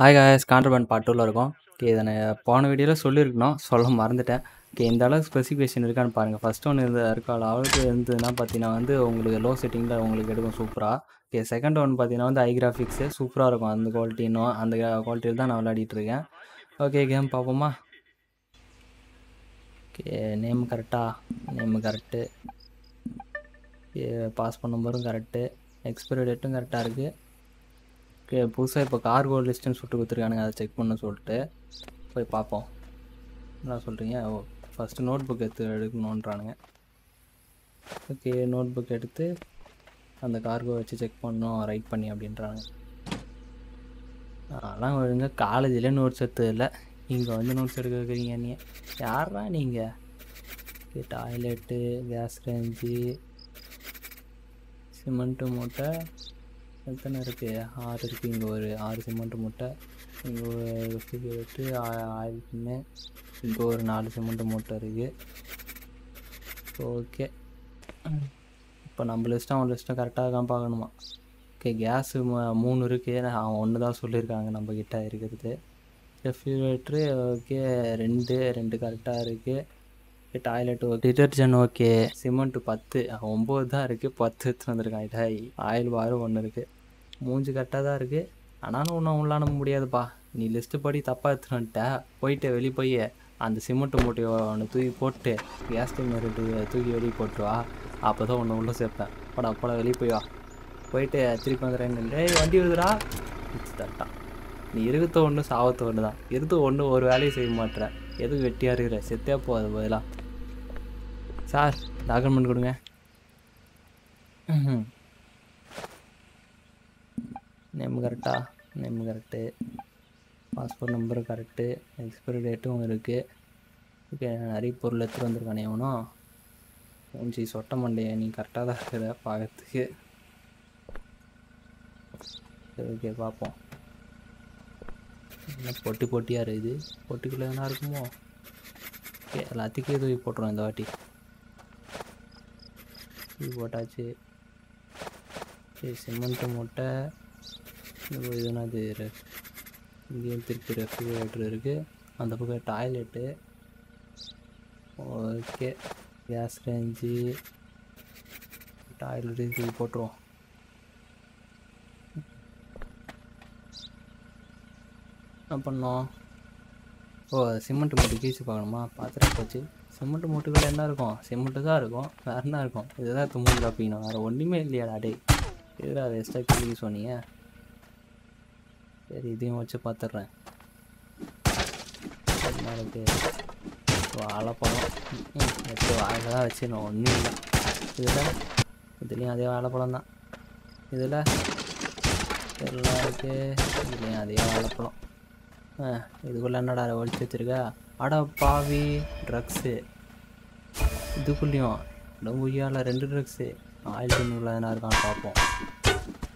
Hi guys கான்ட்ரபேண்ட் part டூவில் இருக்கும். Okay இதை நான் போன வீடியோவில் சொல்லியிருக்கணும். சொல்ல மறந்துட்டேன். ஓகே இந்த அளவுக்கு ஸ்பெசிஃபிகேஷன் இருக்கான்னு பாருங்கள் ஃபஸ்ட் ஒன்று இருந்த இருக்காள் அளவுக்கு இருந்ததுன்னா பார்த்தீங்கன்னா வந்து உங்களுக்கு லோ செட்டிங்கில் உங்களுக்கு எடுக்கும் சூப்பராக ஓகே செகண்ட் ஒன் பார்த்தீங்கன்னா வந்து ஐ கிராஃபிக்ஸு சூப்பராக இருக்கும். அந்த குவாலிட்டி இன்னும் அந்த குவாலிட்டியில் தான் நான் விளையாடிட்டு இருக்கேன். ஓகே கேம் பார்ப்போமா? ஓகே நேம் கரெக்டாக நேம் கரெக்டு பாஸ் பண்ண நம்பரும் கரெக்டு எக்ஸ்பைரி டேட்டும் கரெக்டாக இருக்குது புதுசாக இப்போ கார்கோ லிஸ்ட்டுன்னு சொல்லிட்டு கொடுத்துருக்கானுங்க. அதை செக் பண்ண சொல்லிட்டு போய் பார்ப்போம். என்ன சொல்கிறீங்க ஓ ஃபஸ்ட்டு நோட் புக் எடுத்து எடுக்கணுன்றானுங்க ஓகே நோட் புக் எடுத்து அந்த கார்கோ வச்சு செக் பண்ணோம் ரைட் பண்ணி அப்படின்றாங்க அதெல்லாம் ஒழுங்காக காலேஜில் நோட்ஸ் எடுத்தது இல்லை இங்கே வந்து நோட்ஸ் எடுக்க வைக்கிறீங்க நீ யாரா நீங்கள் டாய்லெட்டு கேஸ் ரேஞ்சு சிமெண்ட்டு மூட்டை எத்தனை இருக்குது ஆறு இருக்குது இங்கே ஒரு ஆறு சிமெண்ட்டு மூட்டை. இங்கே ஒரு சிகரெட்டு ஆயில் பின்னு இங்கே ஒரு நாலு சிமெண்ட்டு மூட்டை இருக்குது ஓகே. இப்போ நம்ம லிஸ்ட்டும் அவன் லிஸ்ட்டும் கரெக்டாக தான் பார்க்கணுமா? ஓகே கேஸு மூணு இருக்குது அவன் ஒன்று தான் சொல்லியிருக்காங்க நம்மக்கிட்ட இருக்கிறது. ரெஃப்ரிஜரேட்ரு ஓகே ரெண்டு ரெண்டு கரெக்டாக இருக்குது toilet okay. Detergent okay. Cement பத்து. ஒம்பது தான் இருக்குது பத்து எடுத்து வந்திருக்கான். ஆயில் பாரு ஒன்று இருக்குது மூஞ்சி கரெக்டாக தான் இருக்குது ஆனாலும் ஒன்றும் உள்ளான முடியாதுப்பா. நீ லிஸ்ட்டு படி தப்பாக எடுத்துனுட்ட போயிட்டு வெளியே போய் அந்த சிமெண்ட்டு மூட்டையை ஒன்று தூக்கி போட்டு கேஸ் ரெட்டு தூக்கி வெளியே போட்டு வா. அப்போ தான் ஒன்று உள்ளே சேர்ப்பேன். படம் அப்போ வெளியே போய் வா. போயிட்டு திருப்பி வந்துடுறேன் டேய் வண்டி வருதுடா. தட்டான் நீ இருக்கிறத ஒன்று சாவத்த ஒன்று தான். இருந்த ஒன்று ஒரு வேலையும் செய்ய மாட்டேற. எதுவும் வெட்டியாக இருக்கிற? செத்தே போகாது பதிலாக சார் டாக்குமெண்ட் கொடுங்க. நேம் கரெக்டா நேம் கரெக்டு பாஸ்போர்ட் நம்பரும் கரெக்டு எக்ஸ்பைரி டேட்டும் இருக்குது ஓகே நிறைய பொருள் எடுத்துகிட்டு வந்திருக்கானே இவனும் சரி சொட்ட மண்டையே நீ கரெக்டாக தான் இருக்கிற பார்க்கறதுக்கு சரி ஓகே பார்ப்போம். என்ன பொட்டி பொட்டியாக இருக்குது பொட்டிக்குள்ளே எதனா இருக்குமோ? ஓகே எல்லாத்துக்கும் தூக்கி போட்டுருவோம் இந்த வாட்டி. தூக்கி போட்டாச்சு. சரி சிமெண்ட்டு மூட்டை. இது ரெஃப் இங்கேயும் திருப்பி ரெஃப்ரிஜரேட்டர் இருக்குது அந்த பக்கம் toilet. Okay. Gas range. Toilet தூக்கி போட்டுருவோம். என்ன பண்ணோம்? ஓ சிமெண்ட் மூட்டை கீச்சு பார்க்கணுமா? பார்த்துட்டு போச்சு. சிமெண்ட் மூட்டுக்குள்ள என்ன இருக்கும்? சிமெண்ட்டு தான் இருக்கும். வேறு என்ன இருக்கும்? இதுதான் எடுத்து மூஞ்சில் வேறு ஒன்றுமே இல்லையாடா டே அதை வேஸ்ட்டாக கிளி சொன்னீங்க சரி இதையும் வச்சு பார்த்துட்றேன் இருக்கு. வாழைப்பழம் எடுத்து வாயில் தான் வச்சு நான் ஒன்றும் இல்லை. இதில் இதுலேயும் அதே வாழைப்பழம் தான். இதில் எல்லாம் இருக்குது இதுலேயும் அதே வாழைப்பழம். ஆ இதுக்குள்ளே என்னடா ஒழிச்சு வச்சுருக்கா? அட பாவி ட்ரக்ஸு இதுக்குள்ளேயும் உடம்பு ரெண்டு ட்ரக்ஸு ஆயில் டின்னுள்ள என்ன இருக்கான்னு பார்ப்போம்.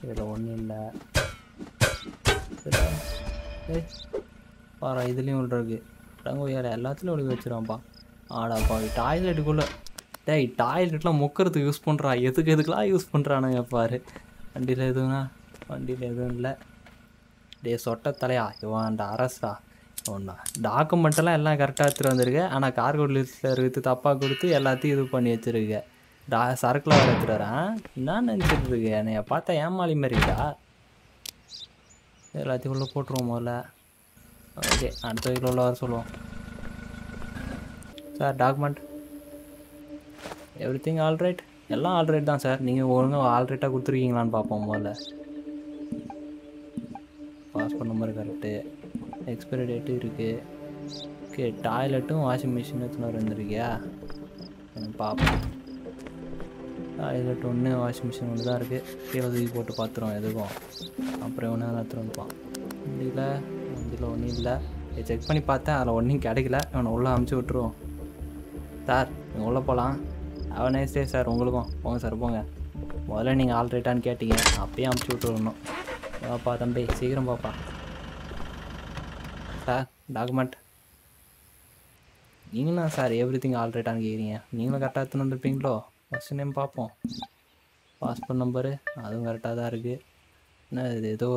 இதில் ஒன்றும் இல்லை. ஏய் பாரு இதுலேயும் ஒன்று இருக்கு. ரங்க உய்யால எல்லாத்துலேயும் ஒழுங்கு வச்சிருவான்ப்பா ஆடாப்பா டாய்லெட்டுக்குள்ளே டேய் டாய்லெட்லாம் முக்கிறதுக்கு யூஸ் பண்ணுறான் எதுக்கு எதுக்கெலாம் யூஸ் பண்ணுறானுங்க பாரு. வண்டியில் எதுவும்னா வண்டியில் எதுவும் இல்லை. டே சொட்ட தலையா? இவன் அந்த அரசா? ஒன்றா டாக்குமெண்ட்டெல்லாம் எல்லாம் கரெக்டாக எடுத்துகிட்டு வந்திருக்க. ஆனால் கார்கோ லிஸ்ட்டில் இருக்குது தப்பாக கொடுத்து எல்லாத்தையும் இது பண்ணி வச்சுருக்க. டா சரக்குலாம் வர எடுத்துகிட்டு வரேன் என்ன நினச்சிட்டு இருக்கு? என்னைய பார்த்தா ஏமாளி மாதிரிடா எல்லாத்தையும் உள்ளே போட்டுருவோம் முதல்ல. ஓகே அடுத்த வீட்டில் உள்ள வர சொல்லுவோம். Sir document everything alright எல்லாம் ஆல்ரைட் தான் சார். நீங்கள் ஒழுங்காக ஆல்ரைட்டாக கொடுத்துருக்கீங்களான்னு பார்ப்போம் முதல்ல. Passport number correct expiry date இருக்குது ஓகே டாய்லெட்டும் வாஷிங் மிஷின் எடுத்துன்னு வந்துருக்கியா பார்ப்போம். டாய்லெட் ஒன்று வாஷிங் மிஷின் ஒன்று தான் இருக்குது. கீழே தூக்கி போட்டு பார்த்துருவோம் எதுக்கும். அப்புறம் ஒன்று எடுத்துகிட்டு வந்துப்பான். முடியல. வண்டியில் ஒன்றும் இல்லை. செக் பண்ணி பார்த்தேன். அதில் ஒன்றும் கிடைக்கல. இவனை உள்ளே அமுச்சு விட்ருவோம் சார் நீங்கள் உள்ளே போகலாம். அவன் நைஸ் டே சார். உங்களுக்கும். போங்க சார் போங்க. முதல்ல நீங்கள் ஆல்ரைட்டான்னு கேட்டீங்க. அப்பயே அமுச்சு விட்டுருணும் பாப்பா தம்பி. சீக்கிரம் பாப்பா சார் டாக்குமெண்ட் நீங்களும் சார் எவ்ரி திங் ஆல்ரைட்டான்னு கேட்குறீங்க. நீங்களும் கரெக்டாக எடுத்துன்னு வந்துருப்பீங்களோ? ஃபஸ்ட் நேம் பார்ப்போம். பாஸ்போர்ட் நம்பரு அதுவும் கரெக்டாக தான் இருக்குது என்ன இது ஏதோ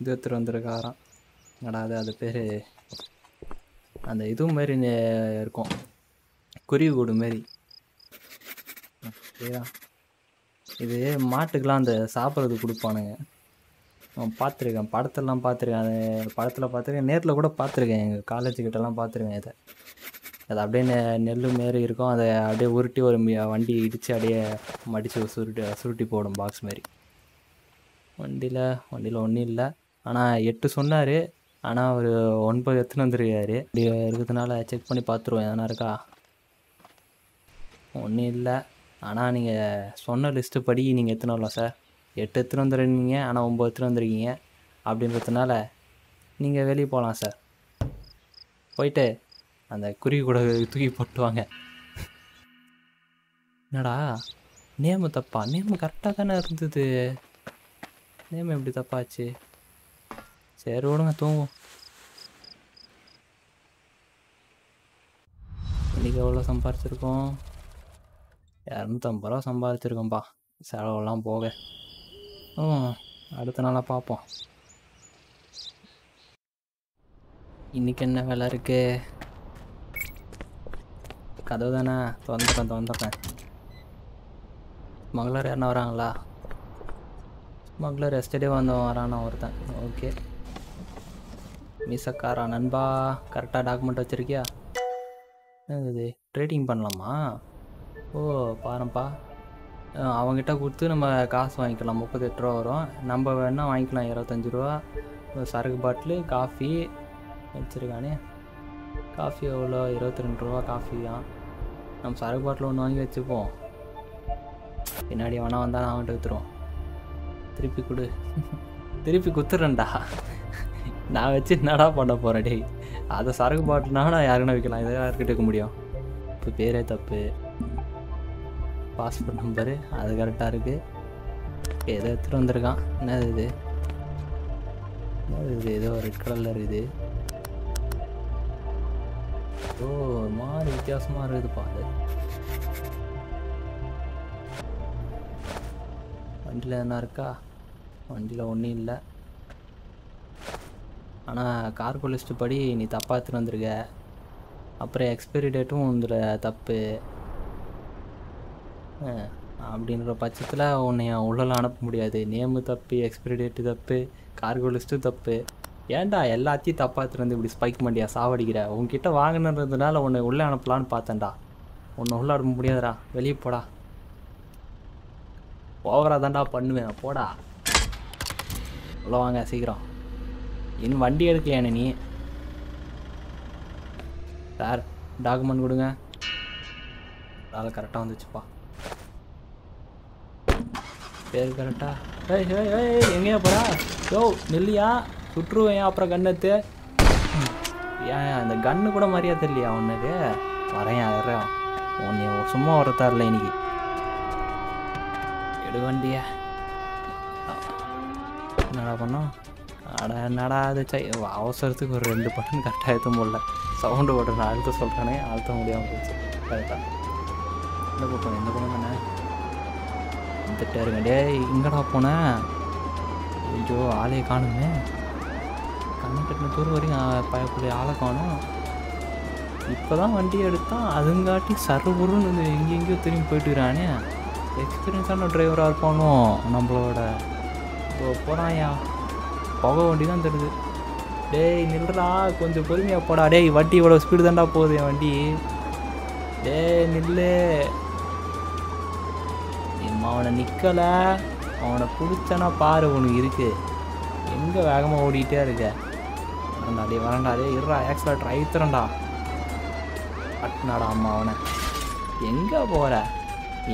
இது எடுத்துகிட்டு வந்திருக்காராம். என்னடா அது அது பேர்? அந்த இது மாரி இருக்கும். குருவி கூடு மாரி சரியா இது மாட்டுக்கெலாம் அந்த சாப்பிட்றது கொடுப்பானுங்க. பார்த்துருக்கேன். படத்தெல்லாம் பார்த்துருக்கேன். அது படத்தில் பார்த்துருக்கேன். நேரில் கூட பார்த்துருக்கேன். எங்கள் காலேஜ் கிட்டலாம் பார்த்துருக்கேன் இதை. அது அப்படியே நெ நெல் மாரி இருக்கும். அதை அப்படியே உருட்டி ஒரு வண்டி இடித்து அப்படியே மடித்து சுருட்டி சுருட்டி போடும் பாக்ஸ் மாதிரி வண்டியில் வண்டியில் ஒன்றும் இல்லை. ஆனால் எட்டு சொன்னார். ஆனால் அவர் ஒன்பது எடுத்துன்னு வந்துருக்காரு. இப்படி இருக்கிறதுனால செக் பண்ணி பார்த்துருவோம். எதனா இருக்கா? ஒன்றும் இல்லை. ஆனால் நீங்கள் சொன்ன லிஸ்ட்டு படி நீங்கள் எத்தனை வரலாம் சார் எட்டு எடுத்துன்னு வந்துருந்தீங்க ஆனால் ஒம்பது எடுத்துன்னு வந்திருக்கீங்க. அப்படின்றதுனால நீங்கள் வெளியே போகலாம் சார் போயிட்டு அந்த குருவி கூட தூக்கி போட்டுவாங்க என்னடா? நேமு தப்பா? நேமு கரெக்டாக தானே இருந்தது. நேம் எப்படி தப்பாச்சு? சரி விடுங்க தூங்கும் இன்னைக்கு எவ்வளோ சம்பாரிச்சிருக்கோம்? இரநூத்தம்பது ரூபா சம்பாரிச்சிருக்கோம்ப்பா செலவெல்லாம் போக. ம் அடுத்த நாளாக பார்ப்போம் இன்னைக்கு என்ன வேலை இருக்கு? கதவு தானே திறந்துட்டேன் திறந்துட்டேன். மங்களர் யாருன்னா வராங்களா? மங்களர் எஸ்டர்டே வந்தவன் வரானா ஒருத்தன். ஓகே மீசக்காரா நண்பா கரெக்டாக டாக்குமெண்ட் வச்சுருக்கியா? என்னது ட்ரேடிங் பண்ணலாமா? ஓ பாருப்பா. அவங்ககிட்ட கொடுத்து நம்ம காசு வாங்கிக்கலாம். முப்பத்தெட்டு ரூபா வரும். நம்ம வேணால் வாங்கிக்கலாம். இருபத்தஞ்சி ரூபா. சரக்கு பாட்டிலு காஃபி வச்சுருக்கானே. காஃபி எவ்வளோ? இருபத்தி ரெண்டு ரூபா காஃபி தான். நம்ம சரக்கு பாட்டில் ஒன்று வாங்கி வச்சுப்போம். பின்னாடி வேணா வந்தால் நான் அவன்கிட்ட விற்றுருவோம் திருப்பி கொடு. திருப்பி குத்துறேன்டா. நான் வச்சு என்னடா பண்ண போகிறேன் டேய்? அதை சரக்கு பாட்டுனா நான் யாருக்குன்னா விற்கலாம். இதை யாருக்கிட்ட இருக்க முடியும்? இப்போ பேரே தப்பு. பாஸ்போர்ட் நம்பரு அது கரெக்டாக இருக்குது ஏதோ எடுத்துகிட்டு வந்திருக்கான். என்னது இது? என்னது இது? ஏதோ ரெட் கலரில் இருக்குது. ஏதோ ஒரு மாதிரி வித்தியாசமாக இருக்குதுப்பா அது வண்டியில் என்ன இருக்கா? வண்டியில் ஒன்றும் இல்லை. ஆனால் கார்கோ லிஸ்ட் படி நீ தப்பாக எடுத்துகிட்டு வந்திருக்க. அப்புறம் எக்ஸ்பைரி டேட்டும் இதில் தப்பு. அப்படின்ற பட்சத்தில் உன்னை உள்ளலாம் அனுப்ப முடியாது. நேமு தப்பு எக்ஸ்பைரி டேட்டு தப்பு கார்கோ லிஸ்ட்டு தப்பு. ஏன்டா எல்லாத்தையும் தப்பாக எடுத்துட்டு வந்து இப்படி ஸ்பைக் பண்ணியா சாவடிக்கிற? உன்கிட்ட வாங்கினதுனால உன்னை உள்ளே அனுப்பலான்னு பார்த்தேன்டா. உன்னை உள்ளே அனுப்ப முடியாதுடா. வெளியே போடா. ஓவராக தான்டா பண்ணுவேன். போடா. உள்ள வாங்க சீக்கிரம். இன்னும் வண்டி எடுக்கலையானே நீ? சார் டாக்குமெண்ட் கொடுங்க. வேலை கரெக்டாக வந்துச்சுப்பா. பேர் கரெக்டா ஏய் ஏய் ஏய் எங்கேயா போறா? யோ நெல்லியா? சுற்றுவேன் அப்புறம் கண்ணத்து. ஏன் அந்த கன்று கூட மரியாதை இல்லையா உனக்கு? வரேன் வரேன் உன்னை சும்மா வரத்தா இல்லை இன்னைக்கு. எடு வண்டிய. என்னடா பண்ணோம்? அட என்னடா அது? சை அவசரத்துக்கு ஒரு ரெண்டு பட்டன் கரெக்டாக எடுத்து முடியல சவுண்டு நான் அழுத்த சொல்கிறானே அழுத்த முடியாமல் போச்சு. கரெக்டாக இந்த பக்கம் எந்த பக்கம் தானே வந்துட்டே இருங்க டேய் இங்கடா போனேன் ஐயோ ஆளையை காணுமே. கண்ணு கட்டின வரைக்கும் வரையும் பயப்படைய ஆளை காணும். இப்போ தான் வண்டி எடுத்தால் அதுங்காட்டி சர்வருன்னு வந்து எங்கெங்கேயோ திரும்பி போயிட்டுக்கிறானே எக்ஸ்பீரியன்ஸான டிரைவராக இருப்பானோ நம்மளோட. இப்போ போகிறான்யா புகை வண்டி தான் தருது டேய் நில்றா கொஞ்சம் பொறுமையாக போடா. டேய் வண்டி இவ்வளோ ஸ்பீடு தான்டா போகுது என் வண்டி. டேய் நில்லு. அவனை நிற்கலை அவனை பிடிச்சனா பாரு உனக்கு இருக்குது எங்கே வேகமாக ஓடிக்கிட்டே இருக்க? வரண்டா டே வரண்டா டே இருடா ஆக்சிலேட்டர் ஐத்துறண்டா அட்னாடா அம்மா அவனை. எங்கே போகிற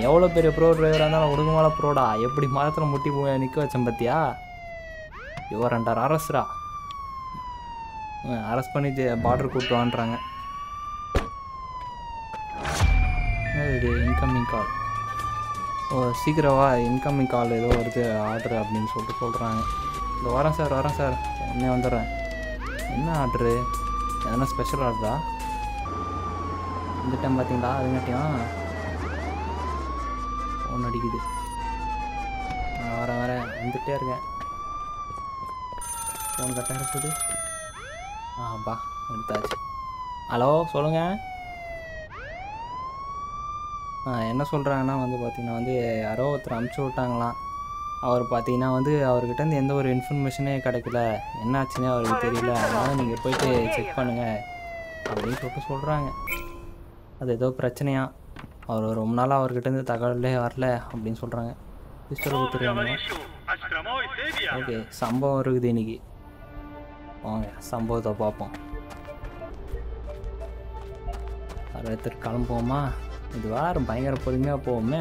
எவ்வளோ பெரிய ப்ரோ டிரைவராக இருந்தாலும் உடுக்கு மேலே ப்ரோடா எப்படி மரத்தில் முட்டி போய் நிற்க வச்சேன் பார்த்தியா இவன் ரெண்டார் அரசுரா அரெஸ்ட் பண்ணி பார்டர் கூப்பிட்டு வான்றாங்க. இன்கமிங் கால் ஓ சீக்கிரம் வா இன்கமிங் கால் ஏதோ வருது ஆர்டர் அப்படின்னு சொல்லிட்டு சொல்கிறாங்க இந்த வரேன் சார் வரேன் சார். உடனே வந்துடுறேன். என்ன ஆர்டரு எதனா ஸ்பெஷல் ஆர்டரா இந்த டைம் பார்த்தீங்களா அதுங்காட்டியும் ஒன்று அடிக்குது. நான் வரேன் வரேன் வந்துகிட்டே இருக்கேன். ஃபோன் கட்டாக இருக்குது ஆப்பா எடுத்தாச்சு. ஹலோ சொல்லுங்க. ஆ என்ன சொல்கிறாங்கன்னா வந்து பார்த்தீங்கன்னா வந்து யாரோ ஒருத்தர் அனுப்பிச்சி விட்டாங்களாம். அவர் பார்த்தீங்கன்னா வந்து அவர்கிட்டருந்து எந்த ஒரு இன்ஃபர்மேஷனே கிடைக்கல. என்ன ஆச்சுன்னே அவருக்கு தெரியல. அதனால் நீங்கள் போயிட்டு செக் பண்ணுங்கள் அப்படின்னு சொல்லிட்டு சொல்கிறாங்க அது ஏதோ பிரச்சனையா? அவர் ரொம்ப நாளாக அவர்கிட்டருந்து தகவலே வரல அப்படின்னு சொல்கிறாங்க பிஸ்டல் கொடுத்துருக்காங்க ஓகே சம்பவம் இருக்குது இன்னைக்கு. வாங்க சம்பவத்தை பார்ப்போம். அரவத்திற்கு கிளம்புவோமா? இது பயங்கர பொறுமையாக போவோமே.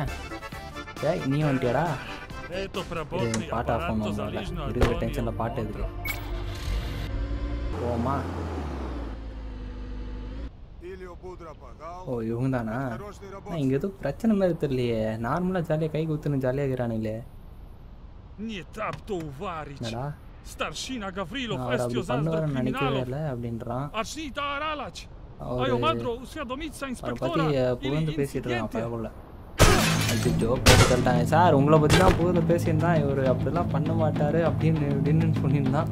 ஏ நீ வந்துட்டியாடா? இது பாட்டு ஆஃப் பண்ணுவாங்க இருக்கிற டென்ஷனில் பாட்டு எதுக்கு போமா ஓ இவங்க தானா இங்க எதுவும் பிரச்சனை மாதிரி தெரியலையே நார்மலா ஜாலியா கை குத்துன்னு ஜாலியா இருக்கிறானுங்களே Nie tap to uvarić. Staršina Gavrilov estio zazdro kriminalov. Acznij ta aralać. Ajo Madro, uświadomić sa inspektora ili incydentę. அது போட்டு சொல்லிட்டாங்க சார் உங்களை பற்றி தான் போதில் பேசியிருந்தான். இவர் அப்படிலாம் பண்ண மாட்டார் அப்படின்னு அப்படின்னு சொல்லியிருந்தான்.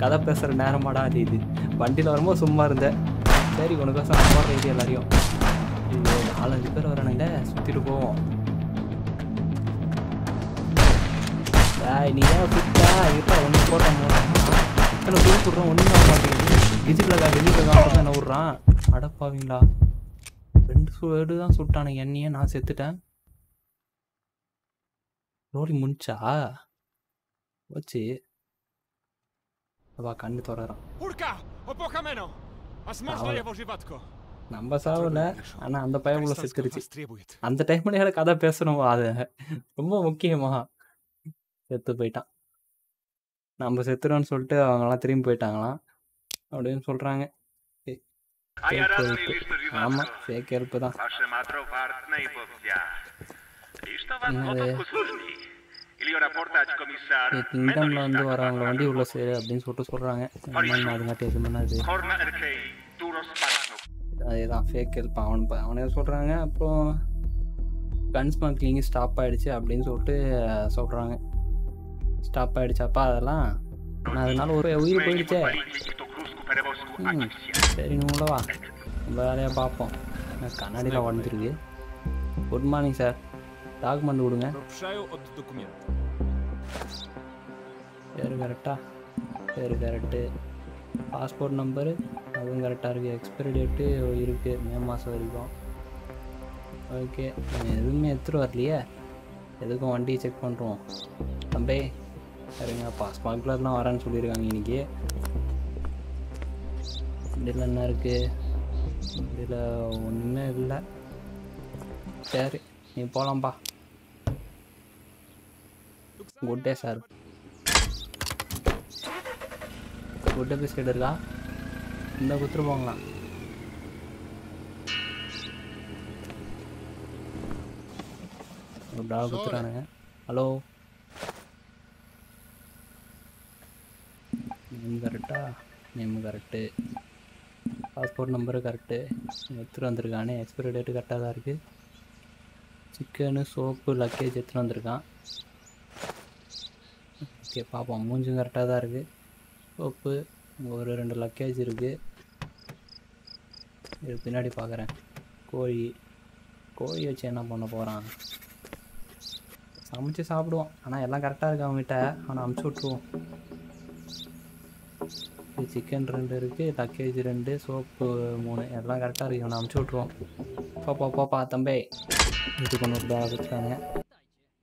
கதை பேசுகிற நேரமாடா அது இது. வண்டியில் வரும்போது சும்மா இருந்தேன். சரி உனக்கோசம் நான் போடுற இது எல்லாரையும். இது நாலஞ்சு பேர் வரானுங்க சுற்றிட்டு போவோம். நீ ஏன் ஃபிட்டா இருக்கா. ஒன்று போட்டோம் இத்தனை சொல்லி கொடுறோம் ஒன்றும் ஆக டிஜிட்டலில் டிஜிட்டலாக வெளியில் தான் என்ன விட்றான். அடப்பாவீங்களா. ரெண்டு சு தான் சுட்டானுங்க என்னையே நான் செத்துட்டேன். நோடி முடிச்சா? வச்சு அவா கண்ணு தொடறான் நம்ம சாவல ஆனா அந்த பையன் உள்ள செத்துருச்சு அந்த டைம்ல எனக்கு கதை பேசணும் அது ரொம்ப முக்கியமா. செத்து போயிட்டான். நம்ம செத்துறோம்னு சொல்லிட்டு அவங்க எல்லாம் திரும்பி போயிட்டாங்களாம். அப்படின்னு சொல்றாங்க. ஆமா சேக்கேற்பு தான். என்னது கிங்டம்ல வந்து வரவங்க வண்டி இவ்வளோ சரி அப்படின்னு சொல்லிட்டு சொல்கிறாங்க அதுங்காட்டி எது பண்ணாது அதுதான் ஃபேக் ஹெல்ப் அவன் அவனே சொல்கிறாங்க அப்புறம் கன் ஸ்மக்லிங் ஸ்டாப் ஆகிடுச்சு அப்படின்னு சொல்லிட்டு சொல்கிறாங்க ஸ்டாப் ஆகிடுச்சாப்பா அதெல்லாம் அதனால ஒரு உயிர் போயிடுச்சே சரி உங்களவா வேலையாக பார்ப்போம் கண்ணாடியில் வளர்ந்துருக்கு குட் மார்னிங் சார் டாக்குமெண்ட் கொடுங்க. பேர் கரெக்டாக பேர் கரெக்டு பாஸ்போர்ட் நம்பரு அதுவும் கரெக்டாக இருக்குது எக்ஸ்பைரி டேட்டு இருக்குது மே மாதம் வரைக்கும். ஓகே எதுவுமே எடுத்துகிட்டு வரலையே? எதுக்கும் வண்டியை செக் பண்ணுறோம் தம்பே சரிங்க. பா ஸ்மக்லர்லாம் வரேன்னு சொல்லியிருக்காங்க இன்றைக்கி இதில் என்ன இருக்குது இதில் ஒன்றுமே இல்லை. சரி நீ போகலாம்ப்பா good day sir. Good day biscuit இருக்கா? இந்த குத்துரு போங்களா டாக் குத்துறானுங்க. ஹலோ? நேம் கரெக்டா? Name correct passport number correct எடுத்துகிட்டு வந்திருக்கானே. எக்ஸ்பைரி டேட்டு கரெக்டாக தான் இருக்குது சிக்கனு சோப்பு லக்கேஜ் எடுத்துகிட்டு வந்திருக்கான். ஓகே பார்ப்போம் மூஞ்சும் கரெக்டாக தான் இருக்குது சோப்பு ஒரு ரெண்டு லக்கேஜ் இருக்குது இது பின்னாடி பார்க்குறேன் கோழி. கோழி வச்சு என்ன பண்ண போகிறான் சமைச்சு சாப்பிடுவோம். ஆனால் எல்லாம் கரெக்டாக இருக்கு அவங்ககிட்ட. ஆனால் அமுச்சு விட்ருவோம் சிக்கன் ரெண்டு இருக்குது லக்கேஜ் ரெண்டு சோப்பு மூணு. எல்லாம் கரெக்டாக இருக்குது அவனை அமுச்சு விட்ருவோம் பாப்பா பாப்பா தம்பே. இது கொண்டு வச்சுருக்காங்க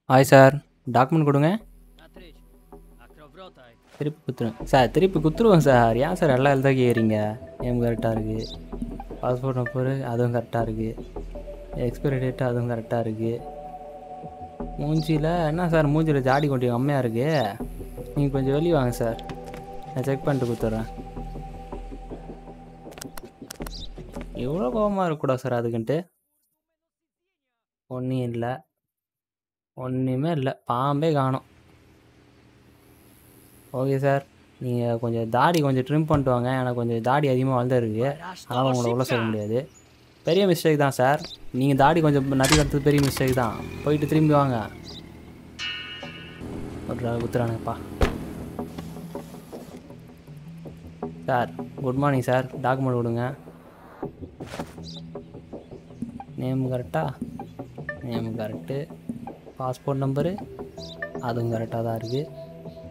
ஹாய் சார் டாக்குமெண்ட் கொடுங்க. திருப்பி குத்துருவேன். சார் திருப்பி குத்துருவோம் சார். ஏன் சார் எல்லா எழுத ஏறிங்க நேம் கரெக்டாக இருக்குது பாஸ்போர்ட் நம்பர் அதுவும் கரெக்டாக இருக்குது எக்ஸ்பைரி டேட் அதுவும் கரெக்டாக இருக்குது மூஞ்சியில் என்ன சார் மூஞ்சியில் ஜாடி கொஞ்சம் கம்மியாக இருக்குது நீங்கள் கொஞ்சம் வெளியே வாங்க சார். நான் செக் பண்ணிட்டு கொடுத்துட்றேன் எவ்வளோ கோபமாக இருக்கக்கூடாது சார் அதுக்குன்ட்டு? ஒன்றும் இல்லை. ஒன்றுமே இல்லை. பாம்பே காணோம். Okay sir. நீங்கள் கொஞ்சம் தாடி கொஞ்சம் ட்ரிம் பண்ணிட்டு வாங்க. எனக்கு கொஞ்சம் தாடி அதிகமாக வளர்ந்துருக்கு. அதனால் உங்களை உள்ள சொல்ல முடியாது. பெரிய மிஸ்டேக் தான் சார். நீங்கள் தாடி கொஞ்சம் நிறைய எடுத்தது பெரிய மிஸ்டேக் தான். போயிட்டு திரும்பி வாங்க. ஒரு குத்துறானுங்கப்பா. Sir good morning sir. Document கொடுங்க. நேம் கரெக்டா நேம் கரெக்டு பாஸ்போர்ட் நம்பரு அதுவும் கரெக்டாக தான் இருக்குது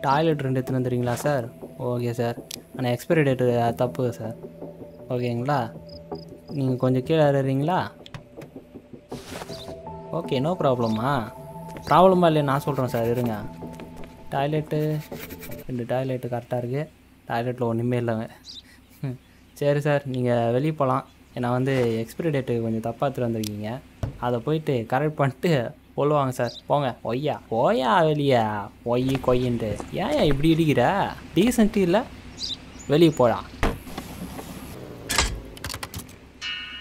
டாய்லெட் ரெண்டு எடுத்துன்னு வந்துடுறீங்களா சார்? Okay sir. ஆனால் எக்ஸ்பைரி டேட்டு தப்பு சார். ஓகேங்களா? நீங்கள் கொஞ்சம் கீழே இறங்குறீங்களா ஓகே நோ ப்ராப்ளமா ப்ராப்ளமா இல்லையா? நான் சொல்கிறேன் சார் இருங்க. டாய்லெட்டு ரெண்டு டாய்லெட்டு கரெக்டாக இருக்குது டாய்லெட்டில் ஒன்றுமே இல்லைங்க ம். சரி சார் நீங்கள் வெளியே போகலாம் ஏன்னா வந்து எக்ஸ்பிரி டேட்டு கொஞ்சம் தப்பாக எடுத்துகிட்டு வந்திருக்கீங்க. அதை போயிட்டு கரெக்ட் பண்ணிட்டு சொல்லுவாங்க சார். போங்க. ஒய்யா. ஓயா வெளியா? ஒய் கொய்யின்ட்டு. ஏன் இப்படி இடிக்கிற? டீசன்ட் இல்லை. வெளியே போடா.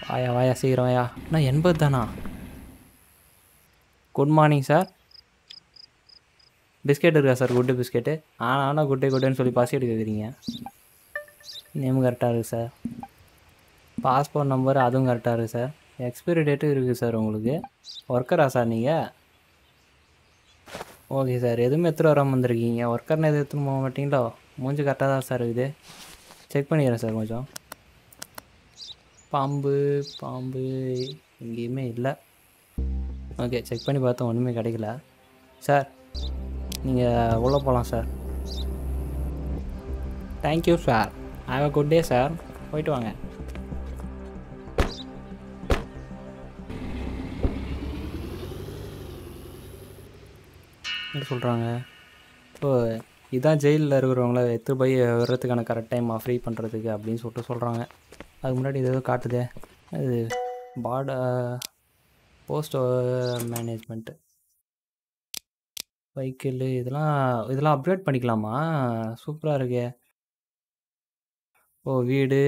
வாயா வாயா சீக்கிரம் வாயா. அண்ணா எண்பது தானா? குட் மார்னிங் சார் பிஸ்கெட் இருக்கா சார் குட்டு பிஸ்கெட்டு ஆனால் ஆனால் குட்டே குட்டேன்னு சொல்லி பசி எடுக்க கேட்குறீங்க நேம் கரெக்டாக இருக்குது சார் பாஸ்போர்ட் நம்பர் அதுவும் கரெக்டாக இருக்குது சார் எக்ஸ்பைரி டேட்டும் இருக்குது சார் உங்களுக்கு. ஒர்க்கரா சார் நீங்கள் ஓகே சார் எதுவுமே எடுத்துகிட்டு வராமல் வந்திருக்கீங்க. ஒர்க்கர்னு எதுவும் எடுத்துன்னு போக மாட்டீங்களோ? மூஞ்சி கரெக்டாக தான் சார் இருக்குது. செக் பண்ணிடுறேன் சார் கொஞ்சம். பாம்பு பாம்பு எங்கேயுமே இல்லை. ஓகே செக் பண்ணி பார்த்தோம். ஒன்றுமே கிடைக்கல. சார் நீங்கள் உள்ளே போகலாம் sir thank you sir have a good day sir போயிட்டு வாங்க. சொல்கிறாங்க ஓ இதான் ஜெயிலில் இருக்கிறவங்கள எத்து போய் வர்றதுக்கான கரெக்ட் டைம் ஃப்ரீ பண்ணுறதுக்கு அப்படின்னு சொல்லிட்டு சொல்கிறாங்க அதுக்கு முன்னாடி இது ஏதோ காட்டுதே. அது பாட போஸ்ட் மேனேஜ்மெண்ட்டு வைக்கிள் இதெல்லாம் இதெல்லாம் அப்கிரேட் பண்ணிக்கலாமா? சூப்பராக இருக்கே. ஓ வீடு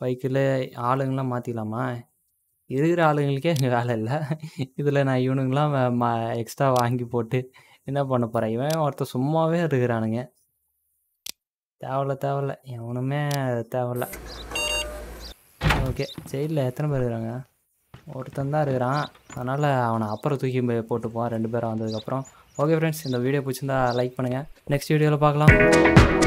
வைக்கிள் ஆளுங்களாம் மாற்றிக்கலாமா இருக்கிற ஆளுங்களுக்கே வேலை இல்லை. இதில் நான் இவனுங்களாம் மா எக்ஸ்ட்ரா வாங்கி போட்டு என்ன பண்ண போகிறேன் இவன் ஒருத்தர் சும்மாவே இருக்கிறானுங்க. தேவையில்ல தேவையில்ல. எவனுமே தேவையில்ல. ஓகே ஜெயிலில் எத்தனை பேர் இருக்கிறாங்க? ஒருத்தன் தான் இருக்கிறான். அதனால் அவனை அப்புறம் தூக்கி போய் போட்டுப்போம். ரெண்டு பேரும் வந்ததுக்கப்புறம். ஓகே ஃப்ரெண்ட்ஸ் இந்த வீடியோ பிடிச்சிருந்தா லைக் பண்ணுங்கள் நெக்ஸ்ட் வீடியோவில் பார்க்கலாம்.